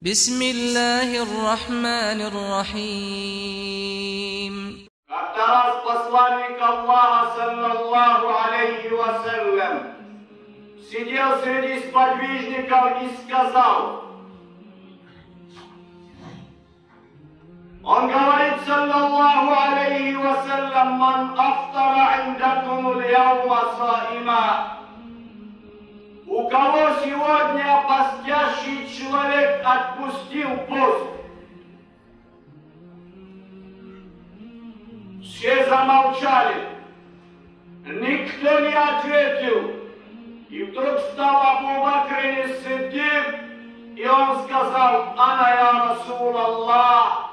بسم الله الرحمن الرحيم Как-то раз посланник Аллаха, саллаллаху алейхи вассалям, сидел среди сподвижников и сказал, он говорит, саллаллаху алейхи вассалям, ман афтара индакум яума саима. У кого сегодня постящий человек отпустил пост? Все замолчали. Никто не ответил. И вдруг встал Абу Бакр Сиддик, и он сказал, «Ана я Расул Аллах,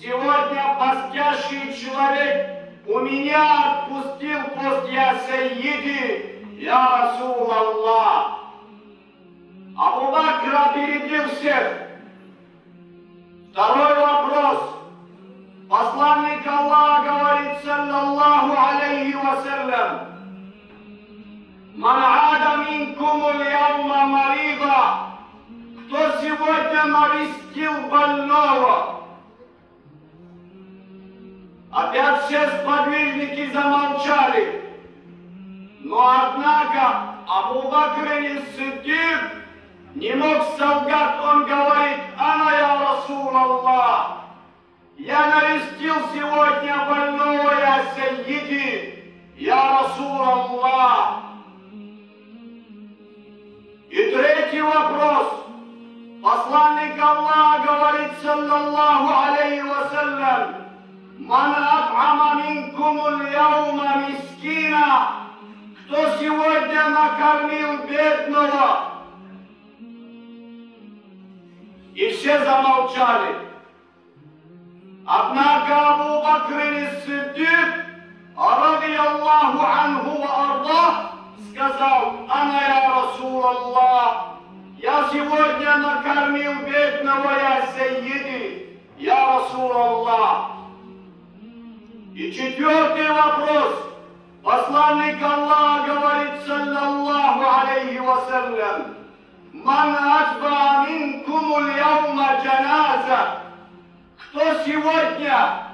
сегодня постящий человек у меня отпустил пост я Сайиди, я Расул Аллах». Абу Бакр опередил всех. Второй вопрос. Посланник Аллаха говорит, саллаллаху алейхи вассалям, «Ман ада минкум яума марида» Кто сегодня навестил больного? Опять все сподвижники замолчали. Но однако Абу Бакр Сиддик не мог солгать, он говорит, «Ана я Расул Аллах». Я навестил сегодня больного я Сайиди, я Расул Аллах. И третий вопрос. Посланник Аллаха говорит, саллаллаху алейхи вассалям, «Ман ат'ама минкум яума мискина» Кто сегодня накормил бедного? Все замолчали. Однако Абу Бакр Сиддик, ради Аллаху анху ва сказал, «Ана я Расул Аллах, я сегодня накормил бедного я Сайиди, я Расул Аллах». И четвертый вопрос. Посланник Аллаха говорит, саллаллаху алейхи вассалям, «Ман яума джаназа» Кто сегодня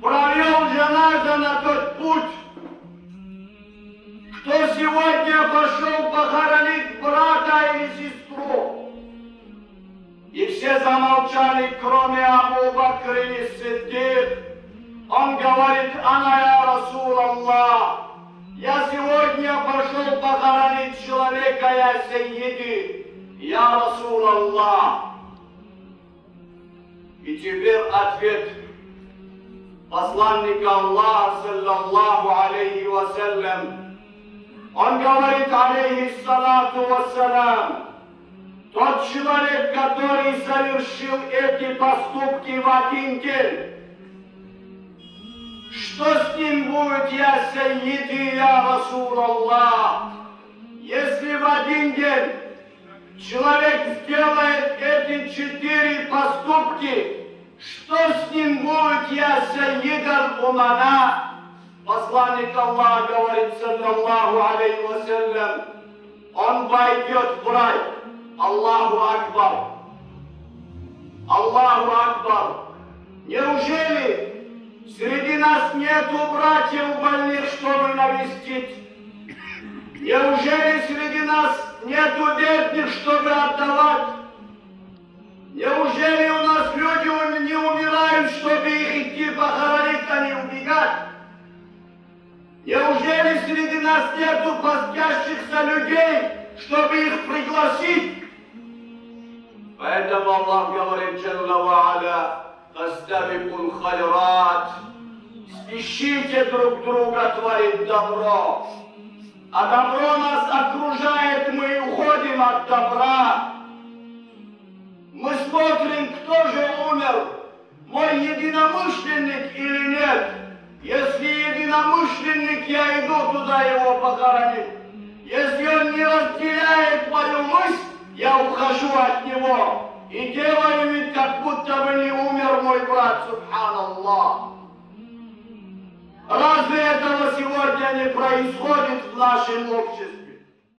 провел джаназа на тот путь, кто сегодня пошел похоронить брата или сестру, и все замолчали, кроме Абу Бакр и Сиддик. Он говорит, Ана я Расул Аллах, я сегодня пошел похоронить человека, я Сайиди, я Расул Аллах. И теперь ответ посланника Аллаха, саллаллаху алейхи вассалям. Он говорит, алейхиссалату вассалам, тот человек, который совершил эти поступки в один день, что с ним будет, я Сайиди, я Расул Аллах, если в один день человек сделает эти четыре поступки, что с ним будет, я Сайид Аль-Умана? Посланник Аллаха говорит, саллаллаху алейхи вассалям, он войдет в рай. Аллаху Акбар. Аллаху Акбар. Неужели среди нас нету братьев больных, чтобы навестить? Неужели среди нас нету бедных, чтобы отдавать? Неужели у нас люди не умирают, чтобы их идти похоронить, а не убегать? Неужели среди нас нету постящихся людей, чтобы их пригласить? Поэтому Аллах говорит, Джалла «Фастабикун хайрат» Ищите друг друга, творит добро. А добро нас окружает, мы уходим от добра. Мы смотрим, кто же умер, мой единомышленник или нет. Если единомышленник, я иду туда его похоронить. Если он не разделяет мою мысль, я ухожу от него. И делаю вид, как будто бы не умер мой брат, субханаллах. Разве этого сегодня не происходит в нашем обществе?